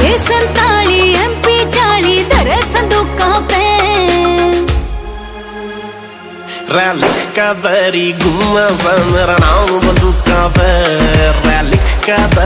के संताली एमपी चाली धरे संदूका पे रैलिक का बरी घुमा सा मेरा बंदूका पे रैलिक का